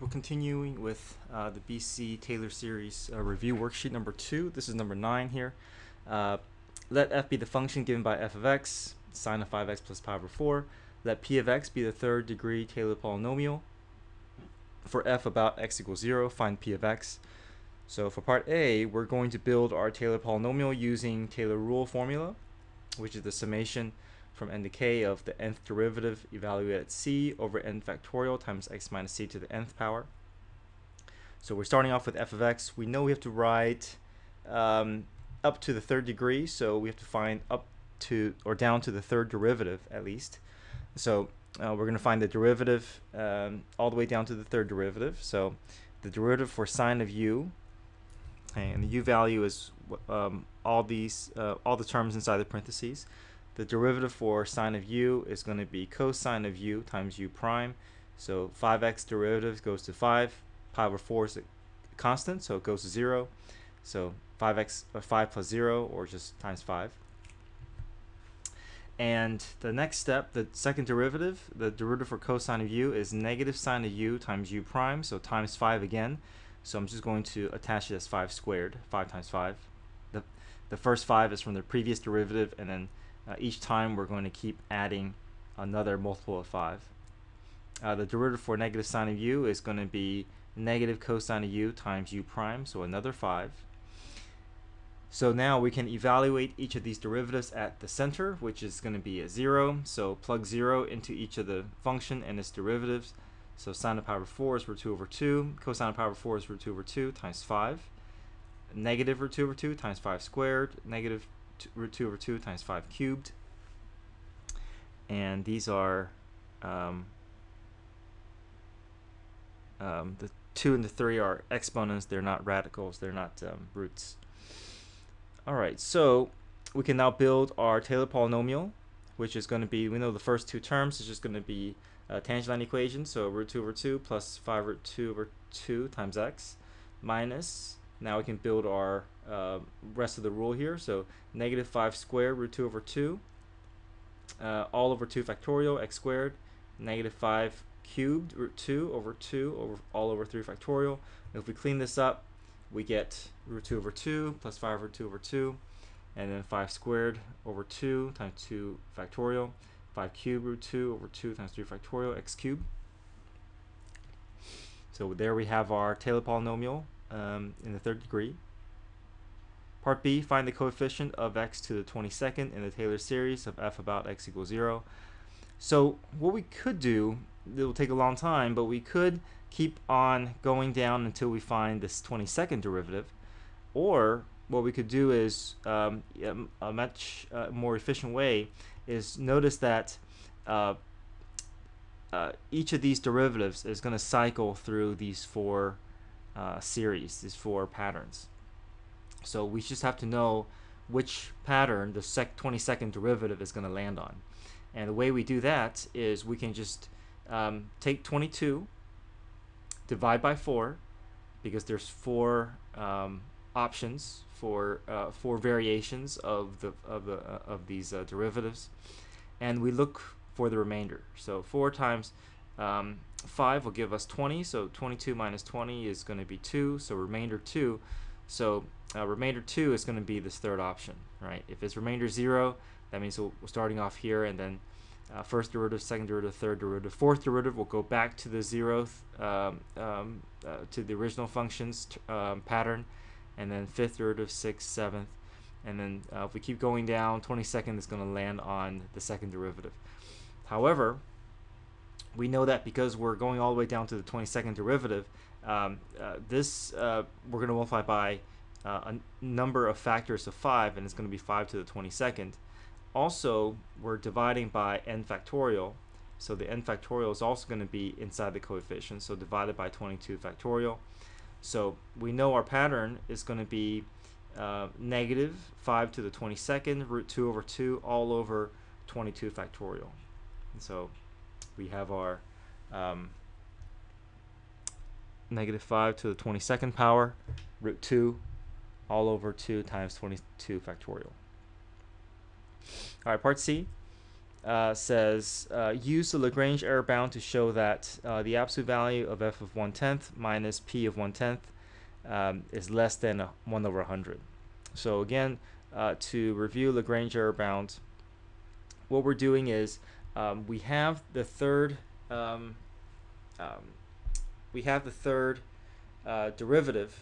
we're continuing with uh, the BC Taylor series uh, review worksheet number two. This is number nine here. Uh, let f be the function given by f of x, sine of 5x plus pi over 4. Let p of x be the third degree Taylor polynomial. For f about x equals 0, find p of x. So for part A, we're going to build our Taylor polynomial using Taylor rule formula, which is the summation from n to k of the nth derivative evaluated at c over n factorial times x minus c to the nth power. So we're starting off with f of x. We know we have to write um, up to the third degree, so we have to find up to or down to the third derivative at least. So uh, we're going to find the derivative um, all the way down to the third derivative. So the derivative for sine of u, and the u value is um, all these uh, all the terms inside the parentheses. The derivative for sine of u is going to be cosine of u times u prime. So 5x derivative goes to 5. Pi over 4 is a constant, so it goes to 0. So 5x or uh, 5 plus 0 or just times 5. And the next step, the second derivative, the derivative for cosine of u is negative sine of u times u prime, so times 5 again. So I'm just going to attach it as 5 squared, 5 times 5. The, the first 5 is from the previous derivative, and then uh, each time we're going to keep adding another multiple of 5. Uh, the derivative for negative sine of u is going to be negative cosine of u times u prime, so another 5. So now we can evaluate each of these derivatives at the center, which is going to be a 0. So plug 0 into each of the function and its derivatives. So sine of pi over 4 is root 2 over 2. Cosine of pi over 4 is root 2 over 2 times 5. Negative root 2 over 2 times 5 squared. Negative root 2 over 2 times 5 cubed. And these are um, um, the 2 and the 3 are exponents. They're not radicals. They're not um, roots. All right, so we can now build our Taylor polynomial, which is going to be, we know the first two terms is just going to be a tangent line equation, so root 2 over 2 plus 5 root 2 over 2 times x minus now we can build our uh, rest of the rule here. So negative 5 squared root 2 over 2, uh, all over 2 factorial x squared, negative 5 cubed root 2 over 2 over all over 3 factorial. And if we clean this up, we get root 2 over 2 plus 5 root 2 over 2, and then 5 squared over 2 times 2 factorial, 5 cubed root 2 over 2 times 3 factorial x cubed. So there we have our Taylor polynomial um, in the third degree. Part B, find the coefficient of x to the 22nd in the Taylor series of f about x equals 0. So what we could do, it will take a long time, but we could keep on going down until we find this 22nd derivative. Or what we could do is um, a much uh, more efficient way is notice that uh, uh, each of these derivatives is going to cycle through these four uh, series, these four patterns. So we just have to know which pattern the sec 22nd derivative is going to land on. And the way we do that is we can just um, take 22, divide by 4, because there's four um, options for uh, four variations of the of the uh, of these uh, derivatives, and we look for the remainder. So 4 times um, 5 will give us 20, so 22 minus 20 is going to be 2, so remainder 2. So uh, remainder 2 is going to be this third option, right? If it's remainder 0, that means we're starting off here, and then uh, first derivative, second derivative, third derivative, fourth derivative will go back to the zeroth, um, um, uh, to the original functions um, pattern, and then fifth derivative, sixth, seventh, and then uh, if we keep going down, 22nd is going to land on the second derivative. However, we know that because we're going all the way down to the 22nd derivative, um, uh, this uh, we're going to multiply by uh, a number of factors of 5, and it's going to be 5 to the 22nd. Also, we're dividing by n factorial, so the n factorial is also going to be inside the coefficient, so divided by 22 factorial. So we know our pattern is going to be uh, negative 5 to the 22nd, root 2 over 2, all over 22 factorial. And so we have our um, negative 5 to the 22nd power, root 2, all over 2 times 22 factorial. All right, part C. uh, says uh, use the Lagrange error bound to show that uh, the absolute value of f of 1 tenth minus p of 1 tenth um, is less than 1 over 100. So again, uh, to review Lagrange error bound, what we're doing is um, we have the third um, um we have the third uh, derivative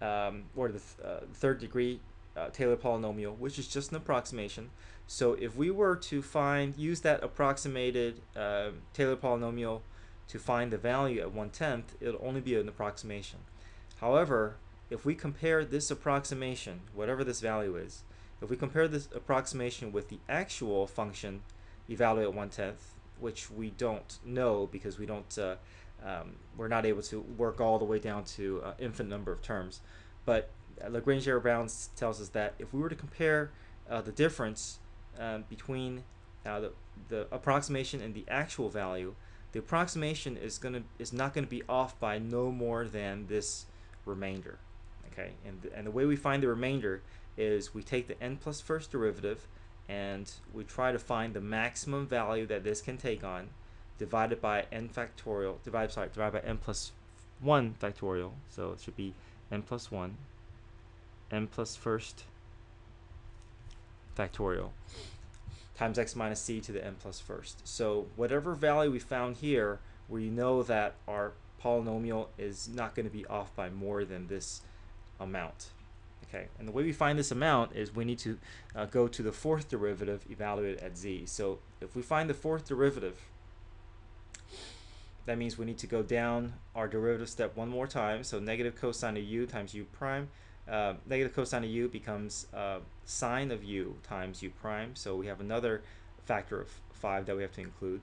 um, or the th uh, third degree uh, Taylor polynomial, which is just an approximation. So if we were to find, use that approximated uh, Taylor polynomial to find the value at one tenth, it'll only be an approximation. However, if we compare this approximation, whatever this value is, if we compare this approximation with the actual function evaluate at one tenth, which we don't know because we don't, uh, um, we're not able to work all the way down to uh, infinite number of terms. But Lagrange error bounds tells us that if we were to compare uh, the difference um, between uh, the, the approximation and the actual value, the approximation is gonna is not gonna be off by no more than this remainder. Okay, and the, and the way we find the remainder is we take the n plus first derivative and we try to find the maximum value that this can take on divided by n factorial divided sorry divided by n plus 1 factorial so it should be n plus 1 n plus first factorial times x minus c to the n plus first. So whatever value we found here, we know that our polynomial is not going to be off by more than this amount. Okay, and the way we find this amount is we need to uh, go to the fourth derivative evaluated at z. So if we find the fourth derivative, that means we need to go down our derivative step one more time. So negative cosine of u times u prime uh, negative cosine of u becomes uh, sine of u times u prime. So we have another factor of 5 that we have to include.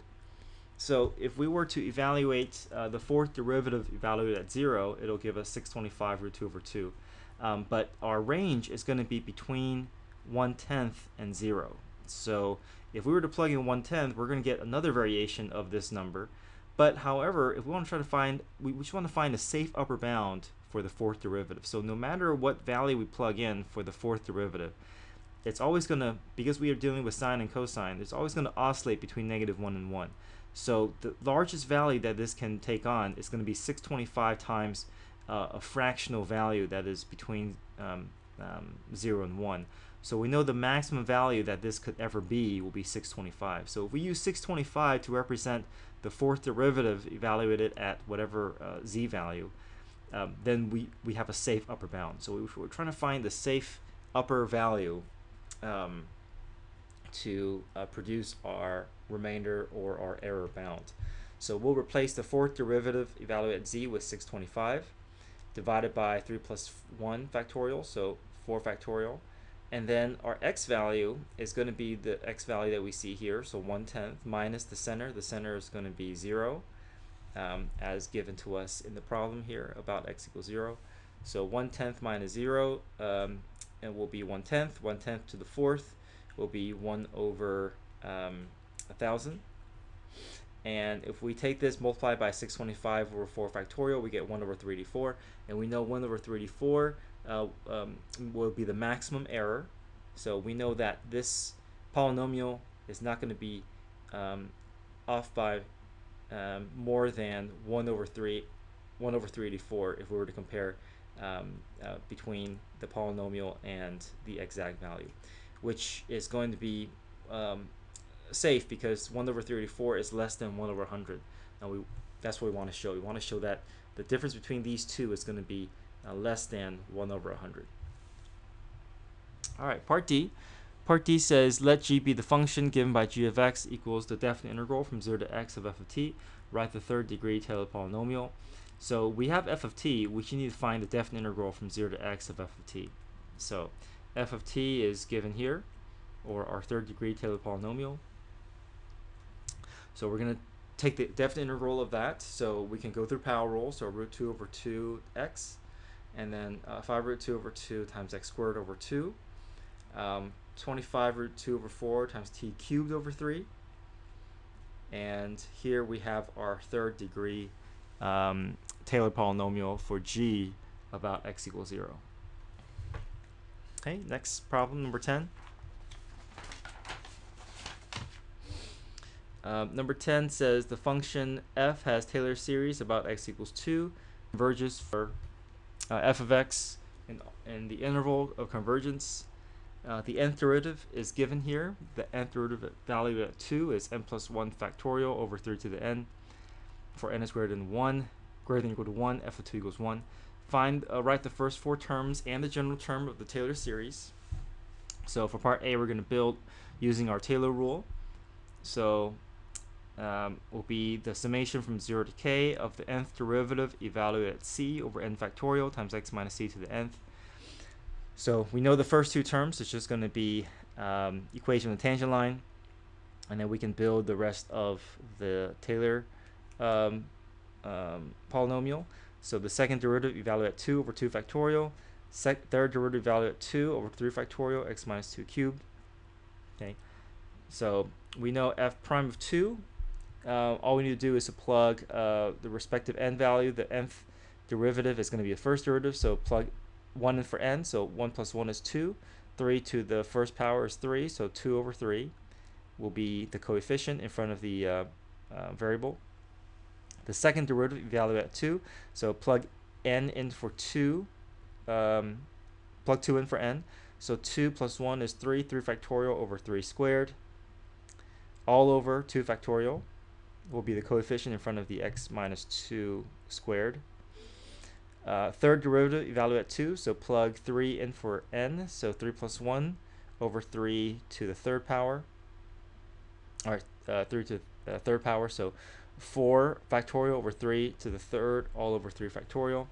So if we were to evaluate uh, the fourth derivative evaluated at 0, it'll give us 625 root 2 over 2. Um, but our range is going to be between 1 tenth and 0. So if we were to plug in 1 tenth, we're going to get another variation of this number. But however, if we want to try to find, we, we just want to find a safe upper bound for the fourth derivative. So no matter what value we plug in for the fourth derivative, it's always going to, because we are dealing with sine and cosine, it's always going to oscillate between negative 1 and 1. So the largest value that this can take on is going to be 625 times uh, a fractional value that is between um, um, 0 and 1. So we know the maximum value that this could ever be will be 625. So if we use 625 to represent the fourth derivative evaluated at whatever uh, z value, um, then we, we have a safe upper bound. So we, we're trying to find the safe upper value um, to uh, produce our remainder or our error bound. So we'll replace the fourth derivative evaluate z with 625 divided by 3 plus 1 factorial, so 4 factorial. And then our x value is going to be the x value that we see here, so 1 tenth minus the center. The center is going to be 0 um, as given to us in the problem here about x equals 0. So 1 tenth minus 0 um, and will be 1 tenth. 1 tenth to the fourth will be 1 over um, 1,000. And if we take this, multiply by 625 over 4 factorial, we get 1 over 384. And we know 1 over 384 uh, um, will be the maximum error. So we know that this polynomial is not going to be um, off by um, more than 1 over 3 1 over 384 if we were to compare um, uh, between the polynomial and the exact value which is going to be um, safe because 1 over 384 is less than 1 over 100 Now we that's what we want to show we want to show that the difference between these two is going to be uh, less than 1 over 100 all right part D Part D says let g be the function given by g of x equals the definite integral from 0 to x of f of t. Write the third degree Taylor polynomial. So we have f of t, we need to find the definite integral from 0 to x of f of t. So f of t is given here, or our third degree Taylor polynomial. So we're going to take the definite integral of that. So we can go through power rule, so root 2 over 2x, and then uh, 5 root 2 over 2 times x squared over 2. Um, 25 root 2 over 4 times t cubed over 3. And here we have our third degree um, Taylor polynomial for g about x equals 0. Okay, next problem, number 10. Um, number 10 says the function f has Taylor series about x equals 2, converges for uh, f of x in, in the interval of convergence. Uh, the nth derivative is given here. The nth derivative value at 2 is n plus 1 factorial over 3 to the n. For n is greater than 1, greater than or equal to 1, f of 2 equals 1. Find, uh, write the first four terms and the general term of the Taylor series. So for part A, we're going to build using our Taylor rule. So um, will be the summation from 0 to k of the nth derivative evaluated at c over n factorial times x minus c to the nth. So we know the first two terms. It's just going to be um, equation of the tangent line. And then we can build the rest of the Taylor um, um polynomial. So the second derivative evaluated at 2 over 2 factorial. Sec third derivative evaluated at 2 over 3 factorial x minus 2 cubed. Okay. So we know f prime of 2 uh, all we need to do is to plug uh, the respective n value. The nth derivative is going to be the first derivative, so plug 1 in for n, so 1 plus 1 is 2. 3 to the first power is 3, so 2 over 3 will be the coefficient in front of the uh, uh variable. The second derivative evaluate at 2, so plug n in for 2, um, plug 2 in for n, so 2 plus 1 is 3, 3 factorial over 3 squared, all over 2 factorial will be the coefficient in front of the x minus 2 squared. Uh, third derivative, evaluate 2, so plug 3 in for n, so 3 plus 1 over 3 to the third power, or uh, 3 to the uh, third power, so 4 factorial over 3 to the third, all over 3 factorial,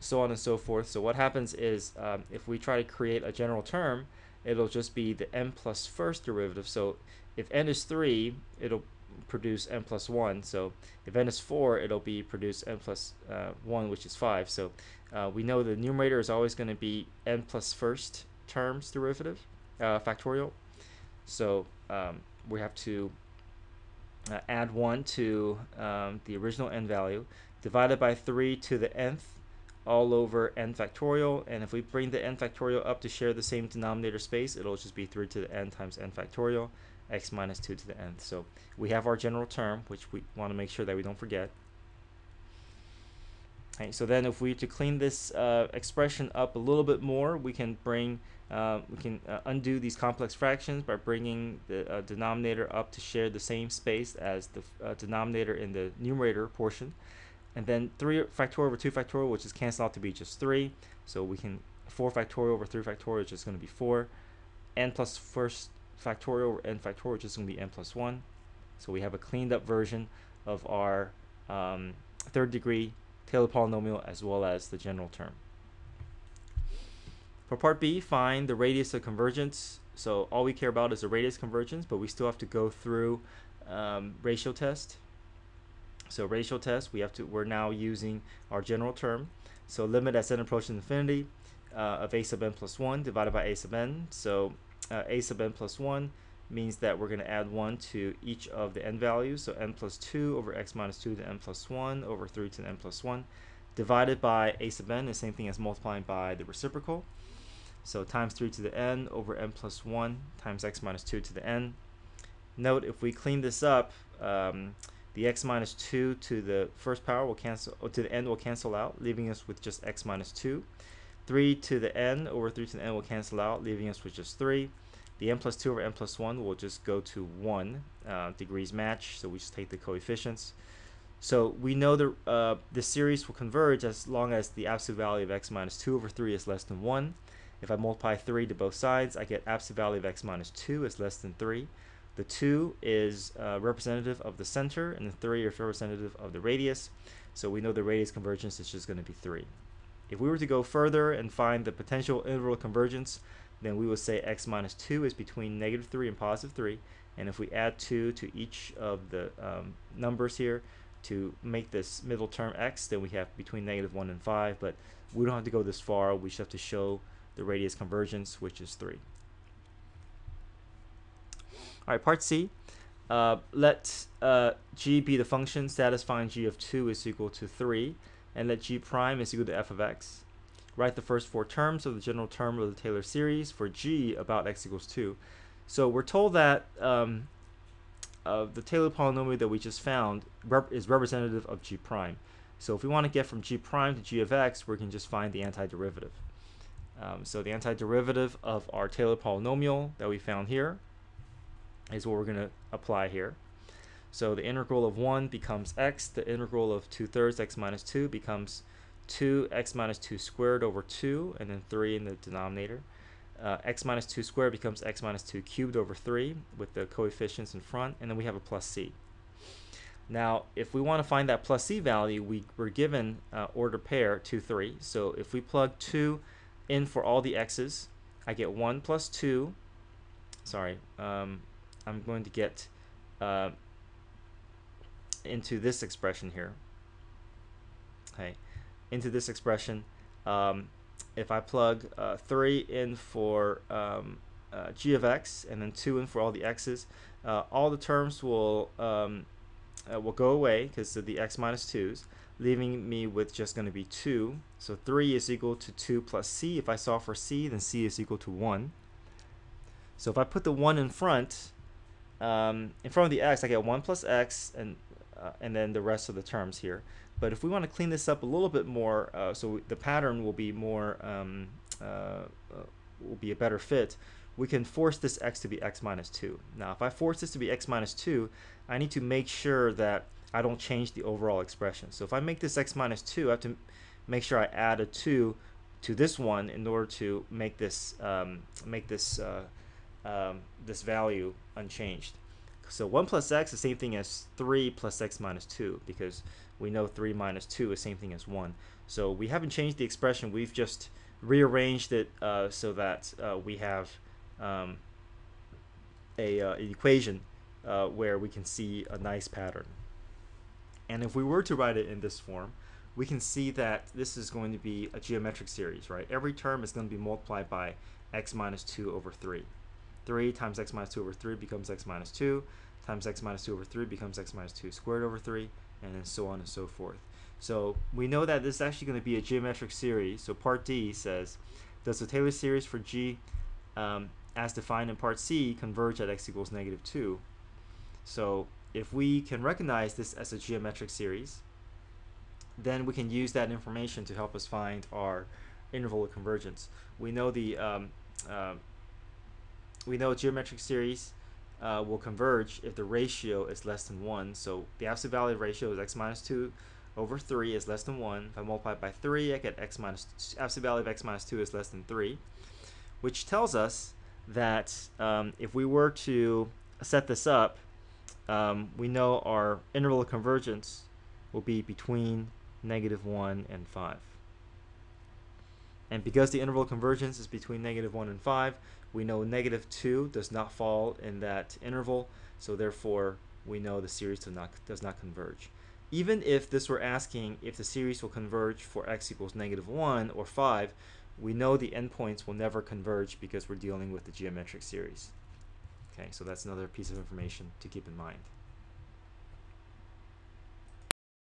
so on and so forth. So what happens is, um, if we try to create a general term, it'll just be the n plus first derivative. So if n is 3, it'll produce n plus 1. So if n is 4, it'll be produce n plus, uh, 1, which is 5. So uh, we know the numerator is always going to be n plus first terms derivative, uh, factorial. So um, we have to uh, add 1 to um, the original n value, divided by 3 to the nth, all over n factorial. And if we bring the n factorial up to share the same denominator space, it'll just be 3 to the n times n factorial x minus 2 to the nth. So we have our general term, which we want to make sure that we don't forget. So then if we to clean this uh, expression up a little bit more, we can bring, uh, we can uh, undo these complex fractions by bringing the uh, denominator up to share the same space as the uh, denominator in the numerator portion. And then 3 factorial over 2 factorial, which is canceled out to be just 3. So we can 4 factorial over 3 factorial which is just going to be 4. n plus first factorial over n factorial, which is going to be n plus 1. So we have a cleaned up version of our um, third degree Taylor polynomial as well as the general term. For part B, find the radius of convergence. So all we care about is the radius convergence, but we still have to go through um, ratio test. So ratio test, we have to. We're now using our general term. So limit as n approaches infinity uh, of a sub n plus 1 divided by a sub n. So uh, a sub n plus 1 means that we're going to add 1 to each of the n values. So n plus 2 over x minus 2 to n plus 1 over 3 to the n plus 1 divided by a sub n is the same thing as multiplying by the reciprocal. So times 3 to the n over n plus 1 times x minus 2 to the n. Note if we clean this up, um, the x minus 2 to the first power will cancel, to the n will cancel out, leaving us with just x minus 2. 3 to the n over 3 to the n will cancel out, leaving us with just 3. The n plus 2 over n plus 1 will just go to 1 uh, degrees match, so we just take the coefficients. So we know the, uh, the series will converge as long as the absolute value of x minus 2 over 3 is less than 1. If I multiply 3 to both sides, I get absolute value of x minus 2 is less than 3. The 2 is uh, representative of the center, and the 3 is representative of the radius. So we know the radius convergence is just going to be 3. If we were to go further and find the potential interval convergence, then we would say x minus 2 is between negative 3 and positive 3. And if we add 2 to each of the um, numbers here to make this middle term x, then we have between negative 1 and 5. But we don't have to go this far. We just have to show the radius convergence, which is 3. All right, part C. Uh, let uh, g be the function satisfying g of 2 is equal to 3 and let g prime is equal to f of x. Write the first four terms of the general term of the Taylor series for g about x equals 2. So we're told that um, uh, the Taylor polynomial that we just found rep- is representative of g prime. So if we want to get from g prime to g of x, we can just find the antiderivative. Um, so the antiderivative of our Taylor polynomial that we found here is what we're going to apply here. So the integral of 1 becomes x, the integral of 2 thirds x minus 2 becomes 2x minus 2 squared over 2, and then 3 in the denominator. Uh, x minus 2 squared becomes x minus 2 cubed over 3 with the coefficients in front, and then we have a plus c. Now, if we want to find that plus c value, we were given uh, order pair 2, 3. So if we plug 2 in for all the x's, I get 1 plus 2. Sorry, um, I'm going to get uh, into this expression here. Okay, into this expression, um, if I plug uh, 3 in for um, uh, g of x and then 2 in for all the x's, uh, all the terms will um, uh, will go away because of the x minus 2's, leaving me with just going to be 2. So 3 is equal to 2 plus c. If I solve for c, then c is equal to 1. So if I put the 1 in front, um, in front of the x, I get 1 plus x and, uh, and then the rest of the terms here. But if we want to clean this up a little bit more, uh, so the pattern will be more, um, uh, uh, will be a better fit, we can force this x to be x minus 2. Now, if I force this to be x minus 2, I need to make sure that I don't change the overall expression. So if I make this x minus 2, I have to make sure I add a 2 to this one in order to make this um, make this uh, um, this value unchanged. So 1 plus x is the same thing as 3 plus x minus 2 because we know 3 minus 2 is the same thing as 1. So we haven't changed the expression. We've just rearranged it uh, so that uh, we have um, a, uh, an equation uh, where we can see a nice pattern. And if we were to write it in this form, we can see that this is going to be a geometric series, right? Every term is going to be multiplied by x minus 2 over 3. 3 times x minus 2 over 3 becomes x minus 2, times x minus 2 over 3 becomes x minus 2 squared over 3, and then so on and so forth. So we know that this is actually going to be a geometric series. So part D says, does the Taylor series for G um, as defined in part C converge at x equals negative 2? So if we can recognize this as a geometric series, then we can use that information to help us find our interval of convergence. We know the um, uh, we know geometric series uh, will converge if the ratio is less than 1. So the absolute value of ratio is x minus 2 over 3 is less than 1. If I multiply by 3, I get x minus absolute value of x minus 2 is less than 3, which tells us that um, if we were to set this up, um, we know our interval of convergence will be between negative 1 and 5. And because the interval of convergence is between negative 1 and 5, we know negative 2 does not fall in that interval, so therefore we know the series does not, does not converge. Even if this were asking if the series will converge for x equals negative 1 or 5, we know the endpoints will never converge because we're dealing with the geometric series. Okay, so that's another piece of information to keep in mind.